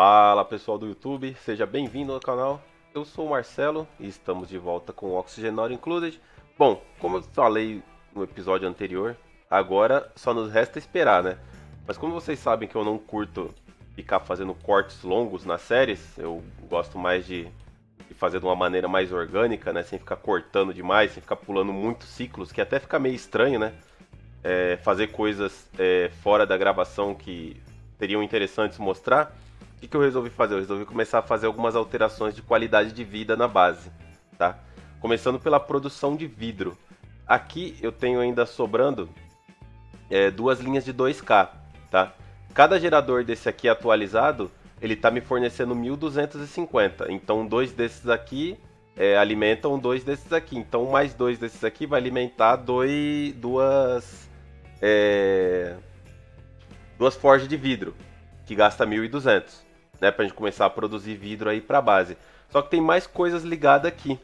Fala pessoal do YouTube, seja bem-vindo ao canal. Eu sou o Marcelo e estamos de volta com o Oxygenório Included. Bom, como eu falei no episódio anterior, agora só nos resta esperar, né? Mas como vocês sabem que eu não curto ficar fazendo cortes longos nas séries, eu gosto mais de, de fazer de uma maneira mais orgânica, né? Sem ficar cortando demais, sem ficar pulando muitos ciclos, que até fica meio estranho, né? É, fazer coisas é, fora da gravação que seriam interessantes mostrar. O que, que eu resolvi fazer? Eu resolvi começar a fazer algumas alterações de qualidade de vida na base, tá? Começando pela produção de vidro. Aqui eu tenho ainda sobrando é, duas linhas de 2K, tá? Cada gerador desse aqui atualizado, ele tá me fornecendo 1250. Então dois desses aqui é, alimentam dois desses aqui. Então mais dois desses aqui vai alimentar dois, duas é, duas forjas de vidro que gasta 1200 né, pra gente começar a produzir vidro aí pra base. Só que tem mais coisas ligadas aqui.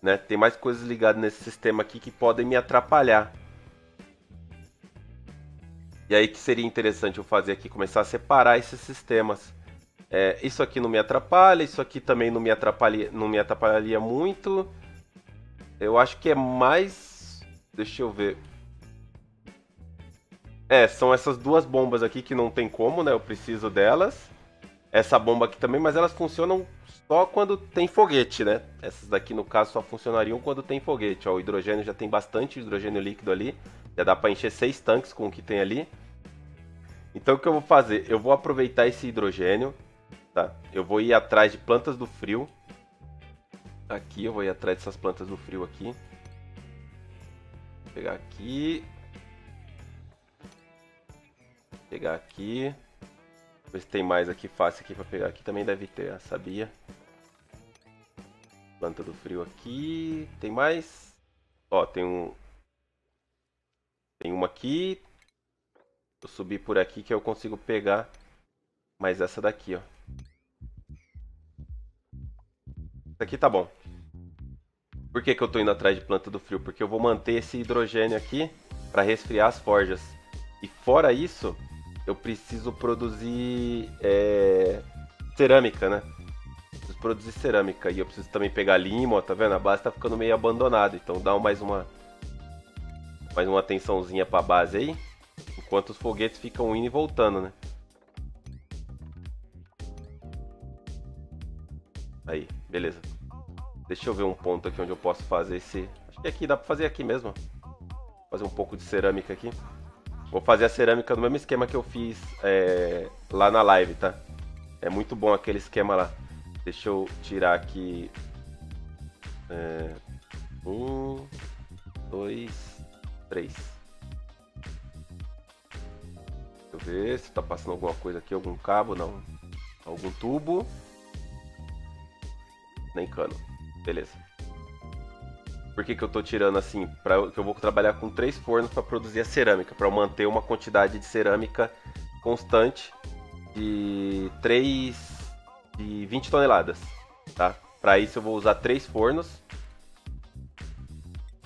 Né? Tem mais coisas ligadas nesse sistema aqui que podem me atrapalhar. E aí que seria interessante eu fazer aqui, começar a separar esses sistemas. É, isso aqui não me atrapalha, isso aqui também não me atrapalha, não me atrapalharia muito. Eu acho que é mais... Deixa eu ver. É, são essas duas bombas aqui que não tem como, né? Eu preciso delas. Essa bomba aqui também, mas elas funcionam só quando tem foguete, né? Essas daqui, no caso, só funcionariam quando tem foguete. Ó, o hidrogênio já tem bastante hidrogênio líquido ali. Já dá para encher seis tanques com o que tem ali. Então, o que eu vou fazer? Eu vou aproveitar esse hidrogênio, tá? Eu vou ir atrás de plantas do frio. Aqui, eu vou ir atrás dessas plantas do frio aqui. Vou pegar aqui. Pegar aqui. Ver se tem mais aqui fácil aqui pra pegar. Aqui também deve ter, sabia. Planta do frio aqui. Tem mais? Ó, tem um... Tem uma aqui. Eu subi por aqui que eu consigo pegar mais essa daqui, ó. Isso aqui tá bom. Por que, que eu tô indo atrás de planta do frio? Porque eu vou manter esse hidrogênio aqui para resfriar as forjas. E fora isso, eu preciso produzir é, cerâmica, né? Preciso produzir cerâmica e eu preciso também pegar lima, ó, tá vendo? A base tá ficando meio abandonada, então dá mais uma mais uma atençãozinha pra base aí, enquanto os foguetes ficam indo e voltando, né? Aí, beleza. Deixa eu ver um ponto aqui onde eu posso fazer esse... Acho que aqui, dá pra fazer aqui mesmo. Fazer um pouco de cerâmica aqui. Vou fazer a cerâmica no mesmo esquema que eu fiz é, lá na live, tá? É muito bom aquele esquema lá. Deixa eu tirar aqui. É, um, dois, três. Deixa eu ver se tá passando alguma coisa aqui, algum cabo, não. Algum tubo. Nem cano. Beleza. Por que, que eu tô tirando assim? Pra, que eu vou trabalhar com três fornos para produzir a cerâmica, para manter uma quantidade de cerâmica constante de 3 de 20 toneladas, tá? Para isso eu vou usar três fornos.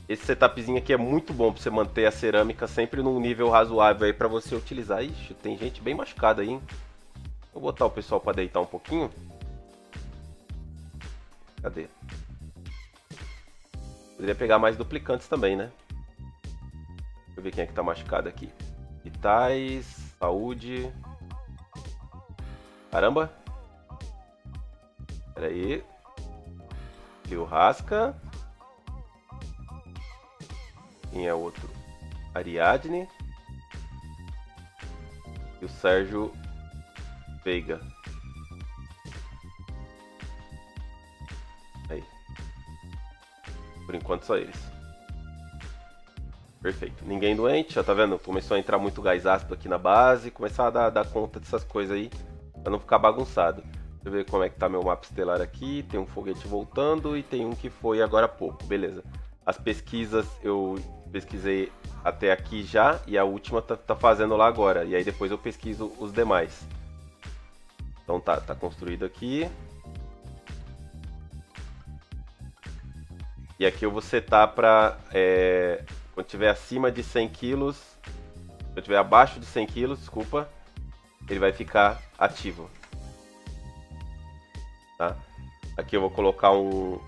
Esse setupzinho aqui é muito bom para você manter a cerâmica sempre num nível razoável aí para você utilizar. Ixi, tem gente bem machucada aí, hein? Vou botar o pessoal para deitar um pouquinho. Cadê? Poderia pegar mais duplicantes também, né? Deixa eu ver quem é que tá machucado aqui. Vitais, saúde. Caramba! Pera aí. Rio Rasca. Quem é o outro? Ariadne. E o Sérgio Veiga. Por enquanto só eles. Perfeito. Ninguém doente, já tá vendo? Começou a entrar muito gás ácido aqui na base, começar a dar, dar conta dessas coisas aí, pra não ficar bagunçado. Deixa eu ver como é que tá meu mapa estelar aqui. Tem um foguete voltando e tem um que foi agora há pouco. Beleza. As pesquisas eu pesquisei até aqui já e a última tá, tá fazendo lá agora. E aí depois eu pesquiso os demais. Então tá, tá construído aqui. E aqui eu vou setar para é, quando tiver acima de 100 kg, quando tiver abaixo de 100 kg, desculpa, ele vai ficar ativo. Tá? Aqui eu vou colocar um,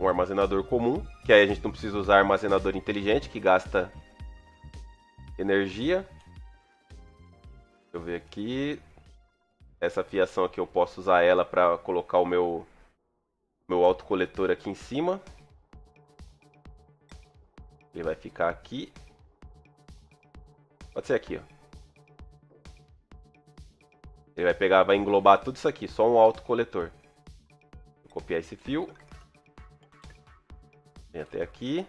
um armazenador comum, que aí a gente não precisa usar armazenador inteligente, que gasta energia. Deixa eu ver aqui. Essa fiação aqui eu posso usar ela para colocar o meu, meu autocoletor aqui em cima. Ele vai ficar aqui. Pode ser aqui, ó. Ele vai pegar, vai englobar tudo isso aqui, só um autocoletor. Vou copiar esse fio. Vem até aqui.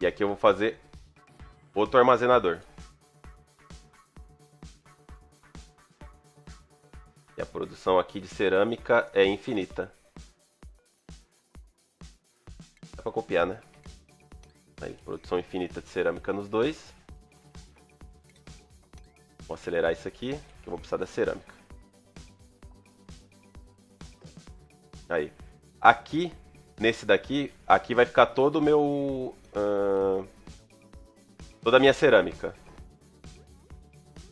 E aqui eu vou fazer outro armazenador. Produção aqui de cerâmica é infinita. Dá pra copiar, né? Aí, produção infinita de cerâmica nos dois. Vou acelerar isso aqui, que eu vou precisar da cerâmica. Aí. Aqui, nesse daqui, aqui vai ficar todo o meu... Uh, toda a minha cerâmica.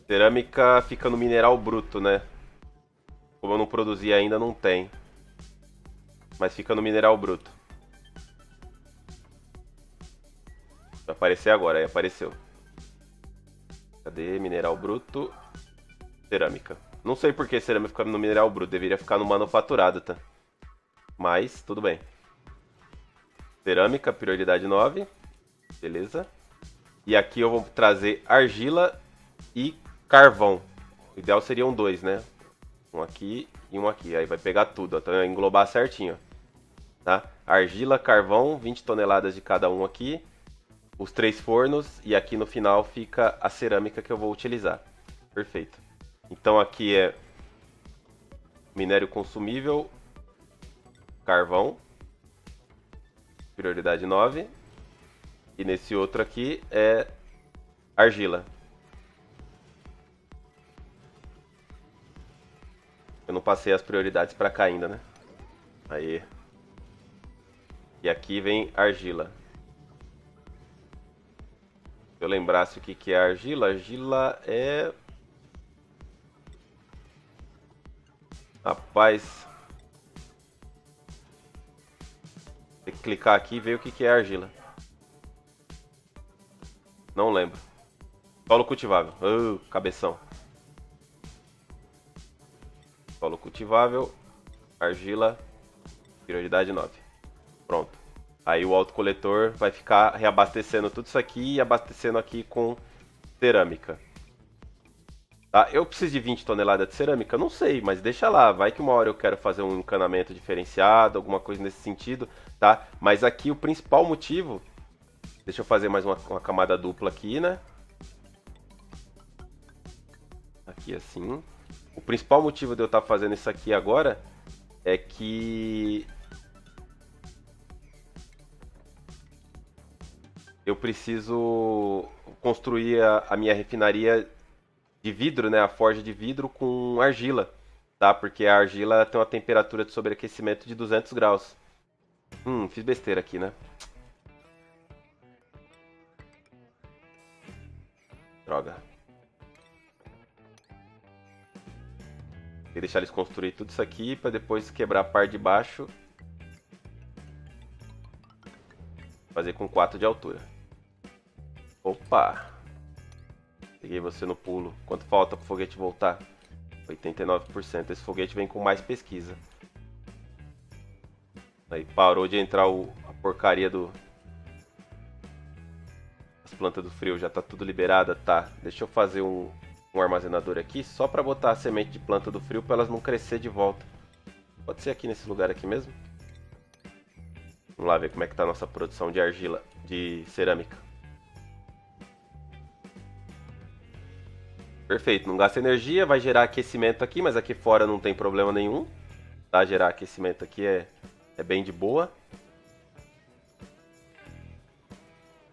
Cerâmica fica no mineral bruto, né? Como eu não produzi ainda, não tem. Mas fica no mineral bruto. Vai aparecer agora, aí apareceu. Cadê? Mineral bruto. Cerâmica. Não sei por que cerâmica fica no mineral bruto. Deveria ficar no manufaturado, tá? Mas, tudo bem. Cerâmica, prioridade 9. Beleza. E aqui eu vou trazer argila e carvão. O ideal seriam dois, né? Um aqui e um aqui. Aí vai pegar tudo, ó. Então englobar certinho, Tá? Argila, carvão, 20 toneladas de cada um aqui os três fornos e aqui no final fica a cerâmica que eu vou utilizar. Perfeito. Então aqui é minério consumível, carvão, prioridade 9. E nesse outro aqui é argila. Eu não passei as prioridades para cá ainda, né? Aí. E aqui vem argila eu lembrasse o que, que é argila, argila é. Rapaz. Tem que clicar aqui e ver o que, que é argila. Não lembro. Solo cultivável. Uh, cabeção. Solo cultivável. Argila. Prioridade 9. Pronto. Aí o autocoletor vai ficar reabastecendo tudo isso aqui e abastecendo aqui com cerâmica. Tá? Eu preciso de 20 toneladas de cerâmica? Não sei, mas deixa lá. Vai que uma hora eu quero fazer um encanamento diferenciado, alguma coisa nesse sentido, tá? Mas aqui o principal motivo... Deixa eu fazer mais uma, uma camada dupla aqui, né? Aqui assim. O principal motivo de eu estar fazendo isso aqui agora é que eu preciso construir a, a, minha refinaria de vidro, né, a forja de vidro com argila, tá? Porque a argila tem uma temperatura de sobreaquecimento de 200 graus. Hum, fiz besteira aqui, né? Droga. Vou deixar eles construir tudo isso aqui para depois quebrar a parte de baixo. Fazer com 4 de altura. Opa! Peguei você no pulo. Quanto falta pro foguete voltar? 89%. Esse foguete vem com mais pesquisa. Aí parou de entrar o, a porcaria do... As plantas do frio. Já tá tudo liberada? Tá. Deixa eu fazer um, um armazenador aqui. Só pra botar a semente de planta do frio pra elas não crescer de volta. Pode ser aqui nesse lugar aqui mesmo? Vamos lá ver como é que tá a nossa produção de argila, de cerâmica. Perfeito, não gasta energia, vai gerar aquecimento aqui, mas aqui fora não tem problema nenhum. Tá? Gerar aquecimento aqui é, é bem de boa.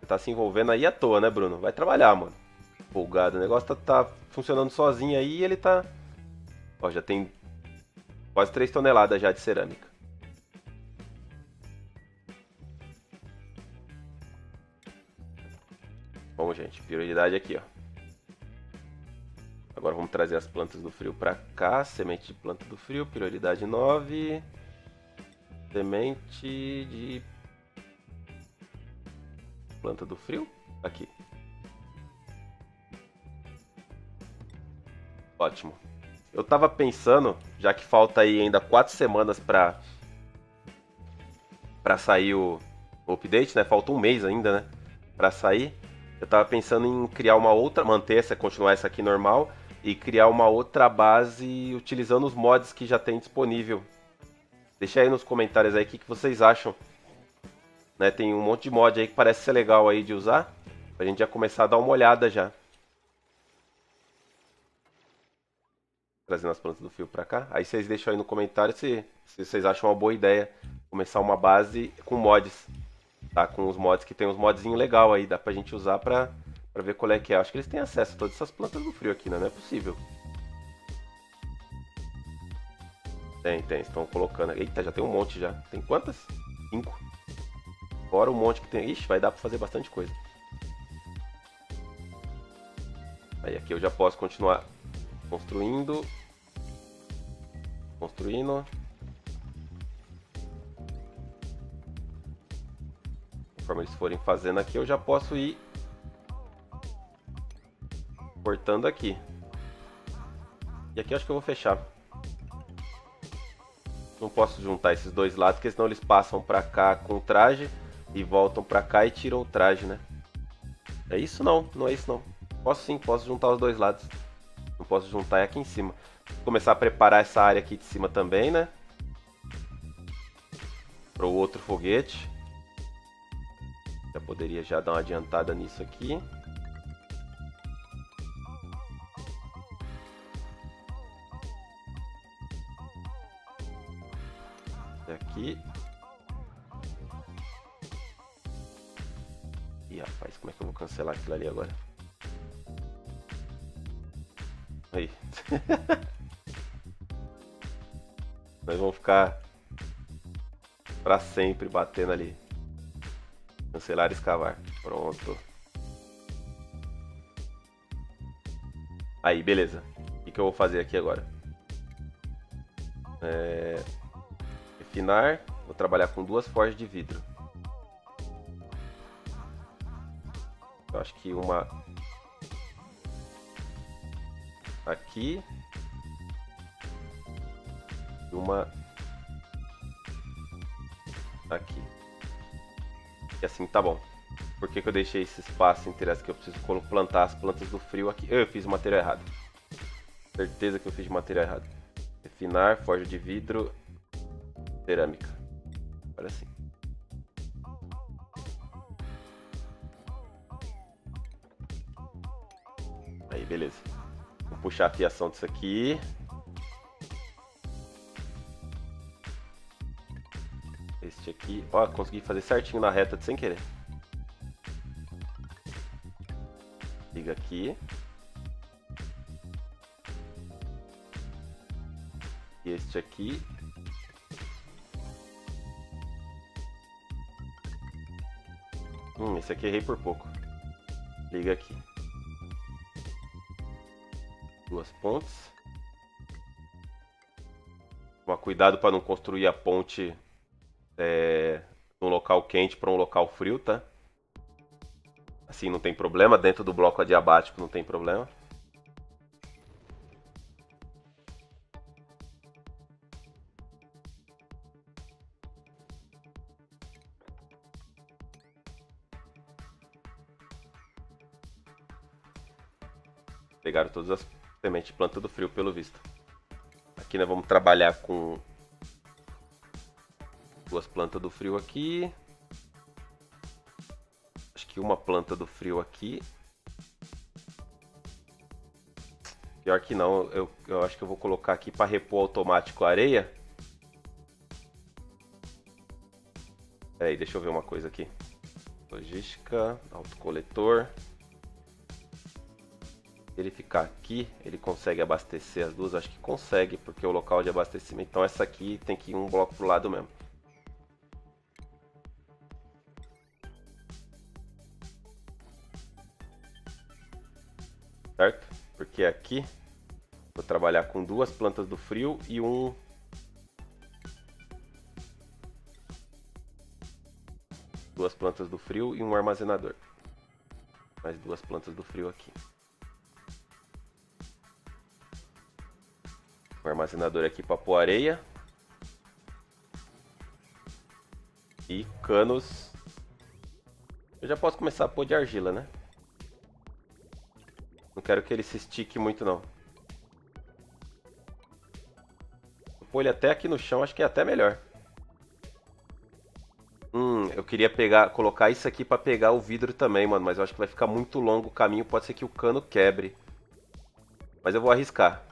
Tá se envolvendo aí à toa, né, Bruno? Vai trabalhar, mano. Folgado. O negócio tá, tá funcionando sozinho aí e ele tá... Ó, já tem quase 3 toneladas já de cerâmica. Bom, gente, prioridade aqui, ó. Agora vamos trazer as plantas do frio para cá. Semente de planta do frio, prioridade 9. Semente de planta do frio. Aqui. Ótimo. Eu tava pensando, já que falta aí ainda quatro semanas para para sair o, o, update, né? Falta um mês ainda, né? Para sair. Eu tava pensando em criar uma outra, manter essa, continuar essa aqui normal e criar uma outra base utilizando os mods que já tem disponível. Deixa aí nos comentários aí o que, que vocês acham. Né, tem um monte de mod aí que parece ser legal aí de usar. Pra gente já começar a dar uma olhada já. Trazendo as plantas do fio pra cá. Aí vocês deixam aí no comentário se, se vocês acham uma boa ideia começar uma base com mods. Tá? Com os mods que tem uns modzinhos legal aí. Dá pra gente usar pra, pra ver qual é que é. Acho que eles têm acesso a todas essas plantas do frio aqui, né? Não é possível. Tem, tem. Estão colocando. Eita, já tem um monte já. Tem quantas? Cinco. Fora o monte que tem. Ixi, vai dar pra fazer bastante coisa. Aí aqui eu já posso continuar construindo. Construindo. Conforme eles forem fazendo aqui, eu já posso ir cortando aqui. E aqui eu acho que eu vou fechar. Não posso juntar esses dois lados, porque senão eles passam pra cá com o traje e voltam pra cá e tiram o traje, né? É isso não, não é isso não. Posso sim, posso juntar os dois lados. Não posso juntar aqui em cima. Começar a preparar essa área aqui de cima também, né? Para o outro foguete. Já poderia já dar uma adiantada nisso aqui. Aqui. Ih, rapaz, como é que eu vou cancelar aquilo ali agora? Aí. Nós vamos ficar para sempre batendo ali. Cancelar e escavar. Pronto. Aí, beleza. O que, que eu vou fazer aqui agora? É... Refinar. Vou trabalhar com duas forjas de vidro. Eu acho que uma aqui uma aqui. E assim tá bom. Por que, que eu deixei esse espaço entre as que eu preciso plantar as plantas do frio aqui? Eu fiz o material errado. Certeza que eu fiz o material errado. Refinar, forja de vidro, cerâmica. Agora sim. Aí, beleza. Vou puxar a fiação disso aqui. Aqui. Ó, consegui fazer certinho na reta de sem querer. Liga aqui. E este aqui. Hum, esse aqui errei por pouco. Liga aqui duas pontes. Tomar cuidado para não construir a ponte é, num local quente para um local frio, tá? Assim não tem problema, dentro do bloco adiabático não tem problema. Pegaram todas as Semente planta do frio, pelo visto. Aqui nós vamos trabalhar com duas plantas do frio aqui. Acho que uma planta do frio aqui. Pior que não, eu, eu acho que eu vou colocar aqui para repor automático a areia. Peraí, deixa eu ver uma coisa aqui. Logística, autocoletor ele ficar aqui, ele consegue abastecer as duas? Acho que consegue, porque o local de abastecimento. Então essa aqui tem que ir um bloco pro lado mesmo. Certo? Porque aqui Vou trabalhar com duas plantas do frio e um... Duas plantas do frio e um armazenador. Mais duas plantas do frio aqui. Um armazenador aqui para pôr areia. E canos. Eu já posso começar a pôr de argila, né? Quero que ele se estique muito não. pôr ele até aqui no chão, acho que é até melhor. Hum, eu queria pegar, colocar isso aqui para pegar o vidro também, mano, mas eu acho que vai ficar muito longo o caminho, pode ser que o cano quebre. Mas eu vou arriscar.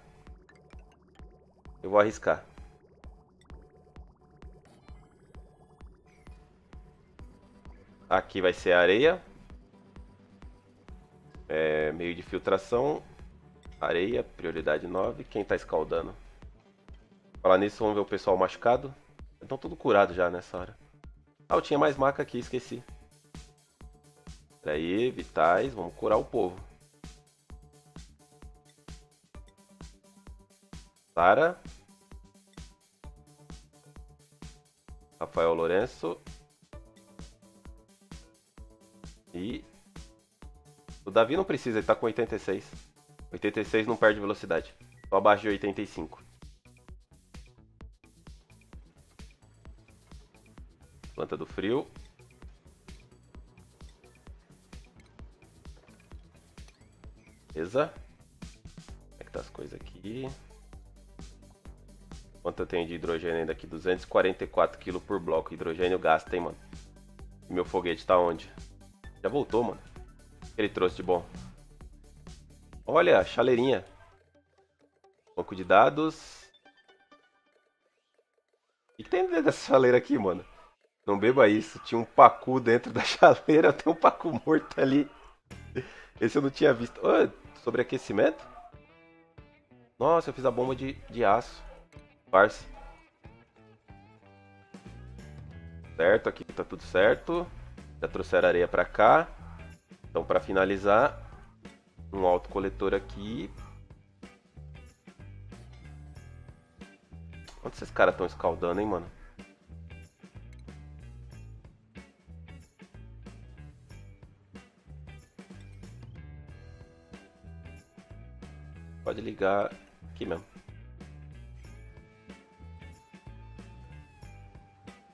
Eu vou arriscar. Aqui vai ser areia. É, meio de filtração. Areia, prioridade 9. Quem tá escaldando? Falar nisso, vamos ver o pessoal machucado. Estão tudo curado já nessa hora. Ah, eu tinha mais maca aqui, esqueci. Peraí, vitais, vamos curar o povo. Sara. Rafael Lourenço. E... Davi não precisa, ele tá com 86. 86 não perde velocidade. Só abaixo de 85. Planta do frio. Beleza. Como é que tá as coisas aqui? Quanto eu tenho de hidrogênio ainda aqui? 244 kg por bloco. Hidrogênio gasta, hein, mano. E meu foguete tá onde? Já voltou, mano. Ele trouxe de bom? Olha, chaleirinha. Banco de dados. O que tem dentro dessa chaleira aqui, mano? Não beba isso. Tinha um pacu dentro da chaleira. Tem um pacu morto ali. Esse eu não tinha visto. Oh, sobreaquecimento? Nossa, eu fiz a bomba de, de aço. Parça. Certo, aqui tá tudo certo. Já trouxeram areia pra cá. Então, pra finalizar, um autocoletor aqui. Onde esses caras estão escaldando, hein, mano? Pode ligar aqui mesmo.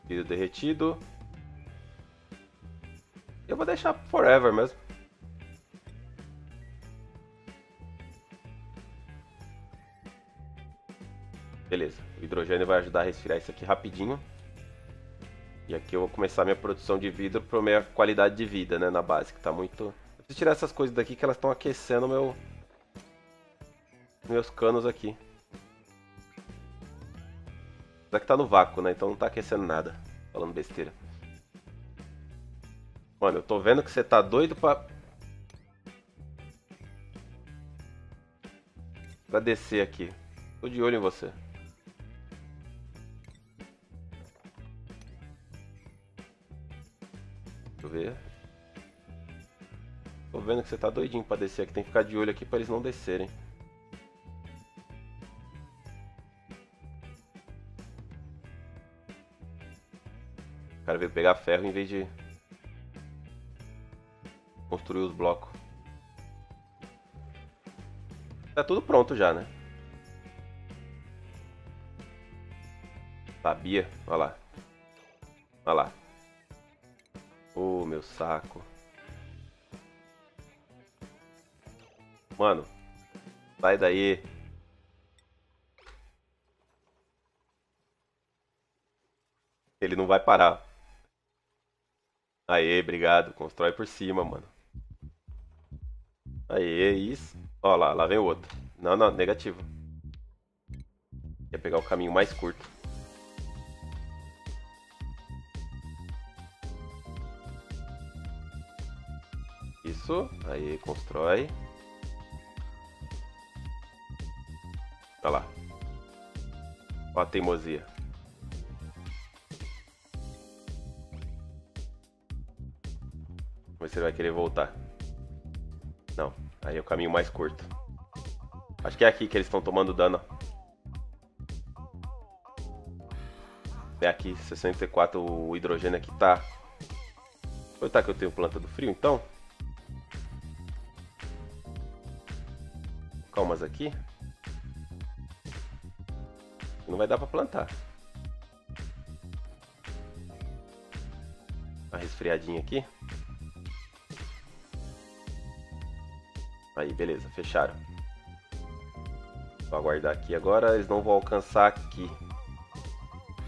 Vidro derretido. Eu vou deixar forever mesmo. Hidrogênio vai ajudar a resfriar isso aqui rapidinho. E aqui eu vou começar minha produção de vidro para minha qualidade de vida, né, na base, que tá muito... Eu preciso tirar essas coisas daqui que elas estão aquecendo meu, meus canos aqui. Apesar que tá no vácuo, né? Então não tá aquecendo nada. Falando besteira. Mano, eu tô vendo que você tá doido pra... Pra descer aqui. Tô de olho em você. Vendo que você tá doidinho pra descer aqui. Tem que ficar de olho aqui pra eles não descerem. cara veio pegar ferro em vez de construir os blocos. Tá tudo pronto já, né? Sabia? Olha lá. Olha lá. Ô, oh, meu saco. Mano. Sai daí. Ele não vai parar. Aê, obrigado. Constrói por cima, mano. Aê, isso. Ó lá, lá vem o outro. Não, não, negativo. Quer pegar o caminho mais curto. Isso. Aí, constrói. Teimosia. Ele vai querer voltar. Não, aí é o caminho mais curto. Acho que é aqui que eles estão tomando dano. É aqui, 64, o hidrogênio aqui tá... Aproveitar que eu tenho planta do frio, então. Calmas aqui. Vai dar pra plantar. Uma resfriadinha aqui. Aí, beleza, fecharam. Vou aguardar aqui agora, eles não vão alcançar aqui.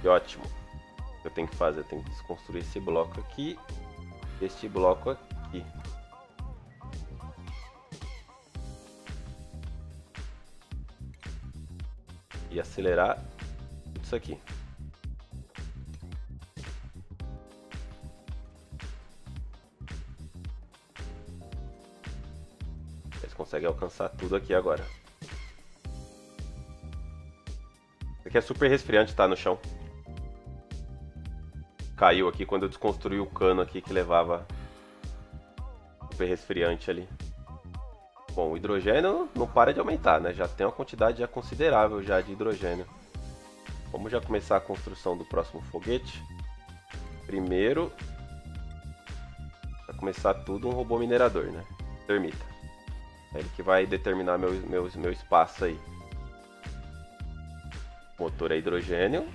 Que ótimo. O que eu tenho que fazer? Eu tenho que desconstruir esse bloco aqui. Este bloco aqui. E acelerar isso aqui. Eles conseguem alcançar tudo aqui agora. Isso aqui é super resfriante, tá? No chão. Caiu aqui quando eu desconstruí o cano aqui que levava super resfriante ali. Bom, o hidrogênio não para de aumentar, né? Já tem uma quantidade já considerável já de hidrogênio. Vamos já começar a construção do próximo foguete. Primeiro, para começar tudo, um robô minerador, né? Termita. É ele que vai determinar meu, meu, meu espaço aí. Motor é hidrogênio.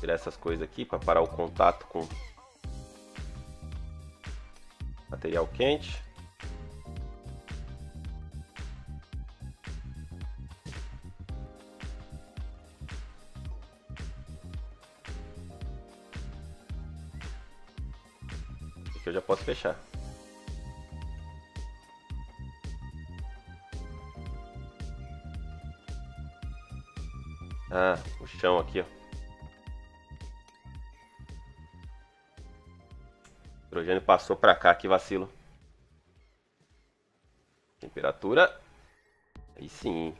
Tirar essas coisas aqui para parar o contato com material quente. Passou pra cá, que vacilo. Temperatura. Aí sim.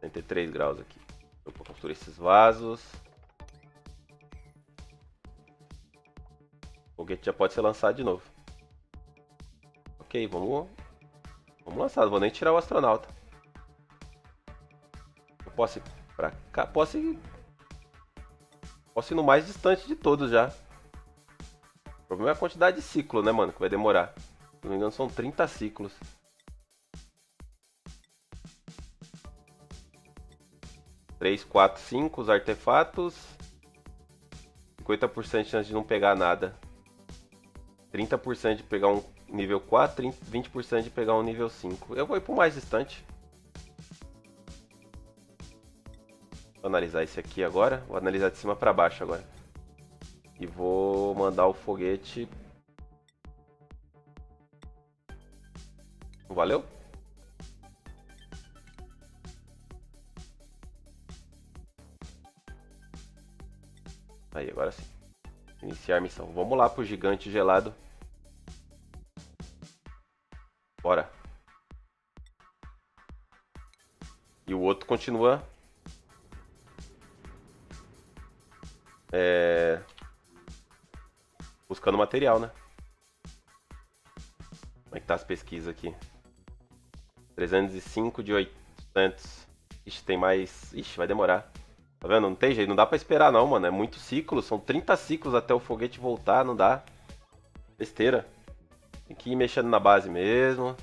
73 graus aqui. Eu vou construir esses vasos. O foguete já pode ser lançado de novo. Ok, vamos... Vamos lançar, não vou nem tirar o astronauta. Eu posso ir pra cá, posso ir... Posso ir no mais distante de todos já. O problema é a quantidade de ciclo, né, mano, que vai demorar. Se não me engano, são 30 ciclos. Três, quatro, cinco, os artefatos. 50% de chance de não pegar nada. 30% de pegar um nível 4, 20% de pegar um nível 5. Eu vou ir pro mais distante. Vou analisar esse aqui agora. Vou analisar de cima para baixo agora. E vou mandar o foguete. Valeu? Aí, agora sim. Iniciar missão. Vamos lá pro gigante gelado. Bora. E o outro continua é... buscando material, né? Como é que tá as pesquisas aqui? 305 de 800. Ixi, tem mais... Ixi, vai demorar. Tá vendo? Não tem jeito, não dá pra esperar não, mano. É muito ciclo, são 30 ciclos até o foguete voltar, não dá. Besteira. Tem que ir mexendo na base mesmo.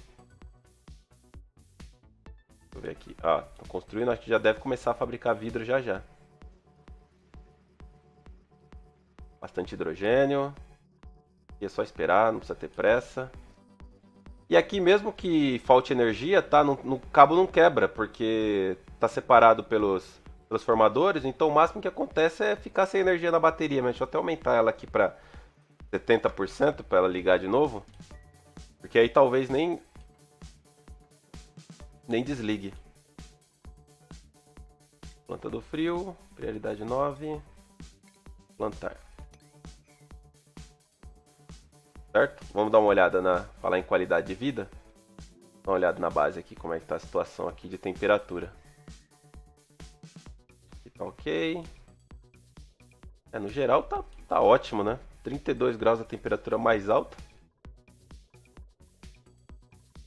Deixa eu ver aqui. Ah, tô construindo, acho que já deve começar a fabricar vidro já já. Bastante hidrogênio. E é só esperar, não precisa ter pressa. E aqui mesmo que falte energia, tá? No, no cabo não quebra, porque tá separado pelos transformadores, então o máximo que acontece é ficar sem energia na bateria, mas deixa eu até aumentar ela aqui para 70% para ela ligar de novo. Porque aí talvez nem nem desligue. Planta do frio, prioridade 9, plantar. Certo? Vamos dar uma olhada na falar em qualidade de vida. Dá uma olhada na base aqui, como é que tá a situação aqui de temperatura. Aqui tá ok. É, no geral tá, tá ótimo, né? 32 graus a temperatura mais alta.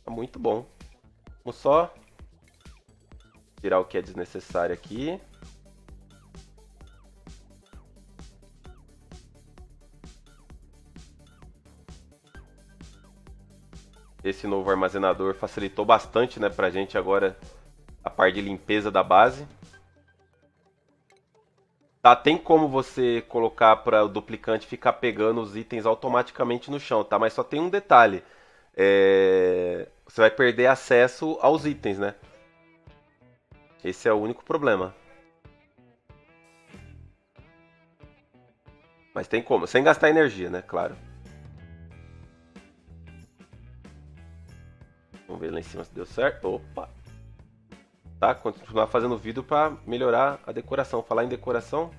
Tá muito bom. Vamos só tirar o que é desnecessário aqui. Esse novo armazenador facilitou bastante, né, pra gente agora a parte de limpeza da base. Tá, tem como você colocar para o duplicante ficar pegando os itens automaticamente no chão, tá? Mas só tem um detalhe. É... Você vai perder acesso aos itens, né? Esse é o único problema. Mas tem como, sem gastar energia, né? Claro. Vamos ver lá em cima se deu certo. Opa! Tá? Continuar fazendo vídeo para melhorar a decoração. Falar em decoração.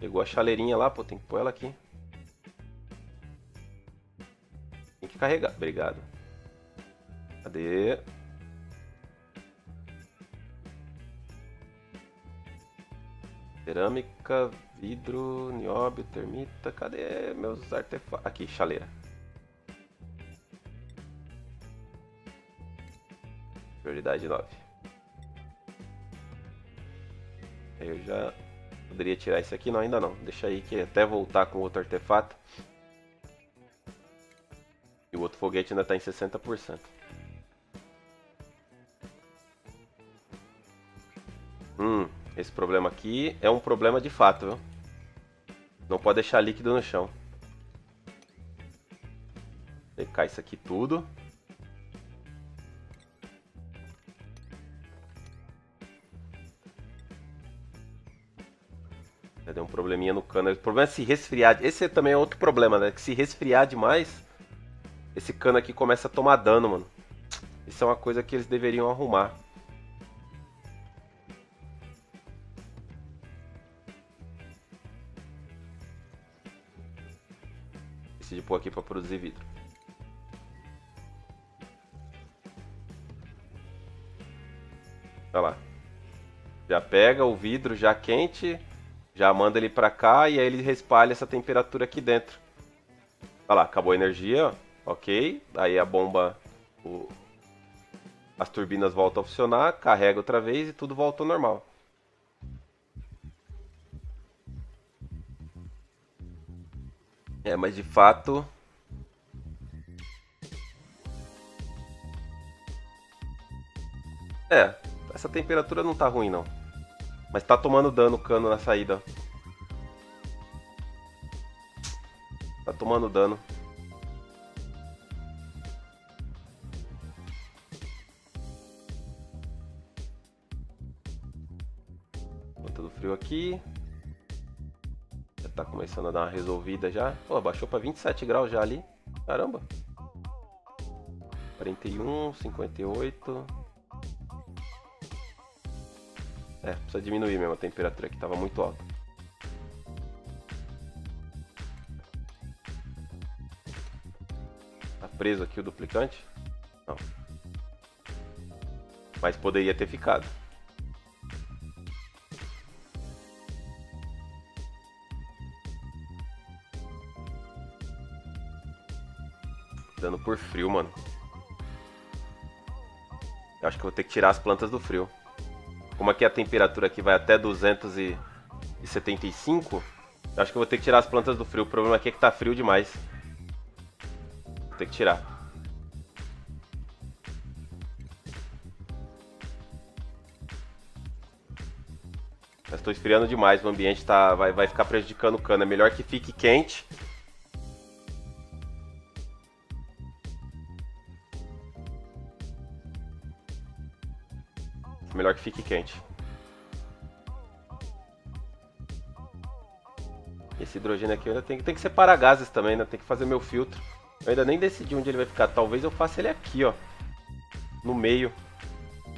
Pegou a chaleirinha lá, pô, tem que pôr ela aqui. Tem que carregar. Obrigado. Cadê? Cerâmica, vidro, nióbio, termita. Cadê meus artefatos? Aqui, chaleira. Prioridade 9. Eu já poderia tirar isso aqui, não, ainda não. Deixa aí que até voltar com outro artefato. E o outro foguete ainda está em 60%. Hum, esse problema aqui é um problema de fato, viu? Não pode deixar líquido no chão. Secar isso aqui tudo. Deu um probleminha no cano. O problema é se resfriar. Esse também é outro problema, né? Que se resfriar demais, esse cano aqui começa a tomar dano, mano. Isso é uma coisa que eles deveriam arrumar. Decidi pôr aqui para produzir vidro. Olha lá. Já pega o vidro já quente, já manda ele para cá e aí ele respalha essa temperatura aqui dentro. Olha lá, acabou a energia, ok. Aí a bomba, o... as turbinas voltam a funcionar, carrega outra vez e tudo volta ao normal. É, mas de fato. É, essa temperatura não tá ruim não. Mas tá tomando dano o cano na saída. Tá tomando dano. Conta do frio aqui tá começando a dar uma resolvida já. Pô, baixou para 27 graus já ali. Caramba. 41, 58. É, precisa diminuir mesmo a temperatura que tava muito alta. Tá preso aqui o duplicante? Não. Mas poderia ter ficado. Dando por frio, mano. Eu acho que vou ter que tirar as plantas do frio. Como aqui a temperatura aqui vai até 275, eu acho que eu vou ter que tirar as plantas do frio. O problema aqui é que tá frio demais. Vou ter que tirar. Mas estou esfriando demais, o ambiente tá, vai, vai ficar prejudicando o cano. É melhor que fique quente melhor que fique quente. Esse hidrogênio aqui eu ainda tenho, tem que separar gases também, né? Tem que fazer meu filtro. Eu ainda nem decidi onde ele vai ficar. Talvez eu faça ele aqui, ó. No meio.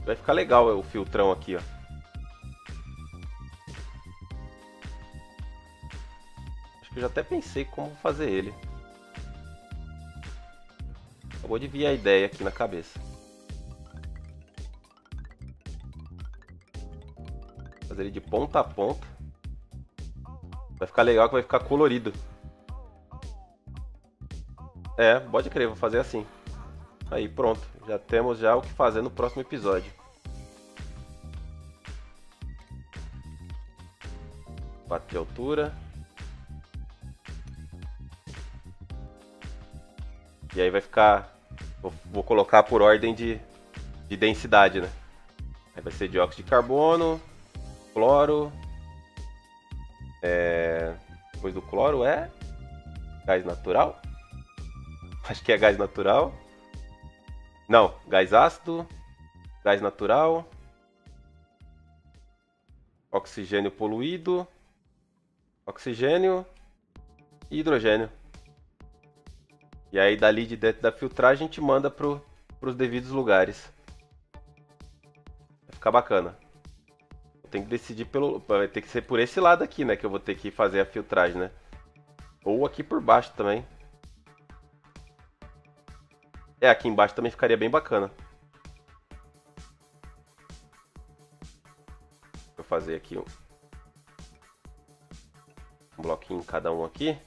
Vai ficar legal o filtrão aqui, ó. Acho que eu já até pensei como fazer ele. Acabou de vir a ideia aqui na cabeça. Ele de ponta a ponta. Vai ficar legal que vai ficar colorido. É, pode crer, vou fazer assim. Aí, pronto. Já temos já o que fazer no próximo episódio. Bater altura. E aí vai ficar... Vou, vou colocar por ordem de, de densidade, né? Aí vai ser dióxido de carbono, cloro... É... Depois do cloro é... Gás natural? Acho que é gás natural. Não, gás ácido, gás natural, oxigênio poluído, oxigênio e hidrogênio. E aí dali de dentro da filtragem a gente manda para os devidos lugares. Vai ficar bacana. Tem que decidir pelo. Vai ter que ser por esse lado aqui, né? Que eu vou ter que fazer a filtragem, né? Ou aqui por baixo também. É, aqui embaixo também ficaria bem bacana. Vou fazer aqui um, um bloquinho cada um aqui.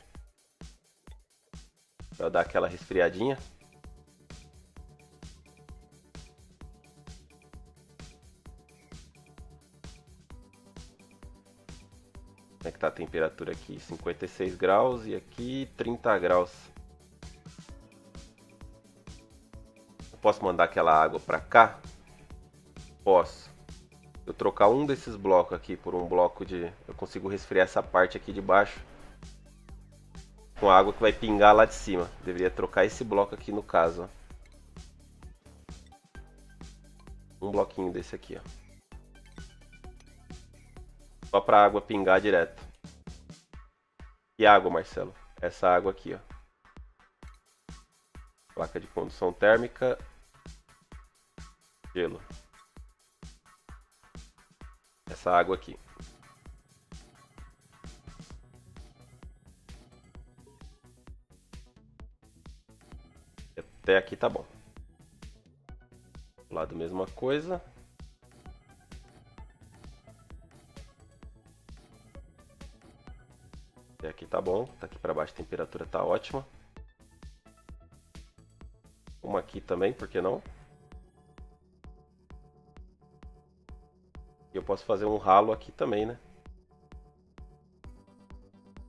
Pra dar aquela resfriadinha. Tá a temperatura aqui? 56 graus e aqui 30 graus. posso mandar aquela água para cá? Posso. Eu trocar um desses blocos aqui por um bloco de... Eu consigo resfriar essa parte aqui de baixo. Com a água que vai pingar lá de cima. Deveria trocar esse bloco aqui no caso. Um bloquinho desse aqui, ó. Só para a água pingar direto. Água, Marcelo? Essa água aqui, ó. Placa de condução térmica gelo. Essa água aqui. Até aqui tá bom. Lado mesma coisa. Até aqui tá bom. Tá aqui para baixo a temperatura tá ótima. Uma aqui também, por que não? E eu posso fazer um ralo aqui também, né?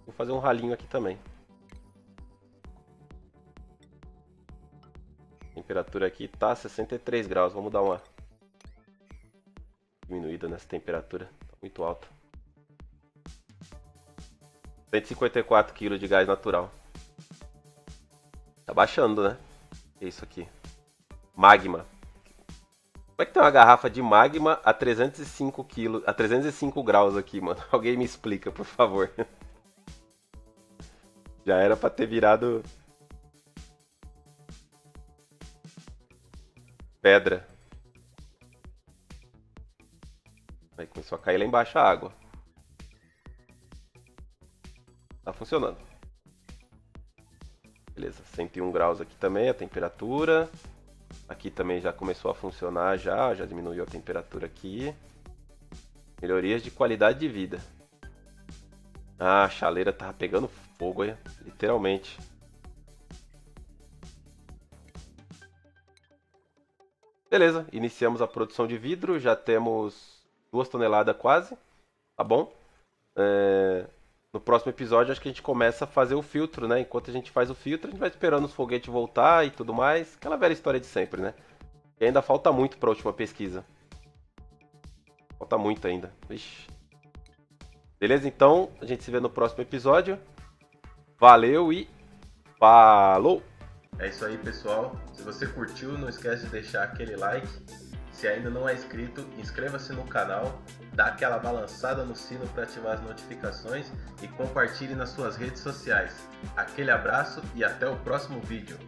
Vou fazer um ralinho aqui também. A temperatura aqui tá 63 graus. Vamos dar uma diminuída nessa temperatura. Tá muito alta. 154 kg de gás natural. Tá baixando, né? É isso aqui. Magma. Como é que tem uma garrafa de magma a 305 quilos, a 305 graus aqui, mano? Alguém me explica, por favor. Já era pra ter virado pedra. Aí começou a cair lá embaixo a água. Funcionando. Beleza, 101 graus aqui também a temperatura. Aqui também já começou a funcionar já, já diminuiu a temperatura aqui. Melhorias de qualidade de vida. Ah, a chaleira tava pegando fogo aí, literalmente. Beleza, iniciamos a produção de vidro, já temos duas toneladas quase, tá bom? É... No próximo episódio acho que a gente começa a fazer o filtro, né? Enquanto a gente faz o filtro, a gente vai esperando os foguetes voltar e tudo mais. Aquela velha história de sempre, né? E ainda falta muito para a última pesquisa. Falta muito ainda. Vixe. Beleza? Então, a gente se vê no próximo episódio. Valeu e falou! É isso aí, pessoal. Se você curtiu, não esquece de deixar aquele like se ainda não é inscrito, inscreva-se no canal, dá aquela balançada no sino para ativar as notificações e compartilhe nas suas redes sociais. Aquele abraço e até o próximo vídeo.